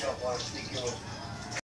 Tchau, Paulo.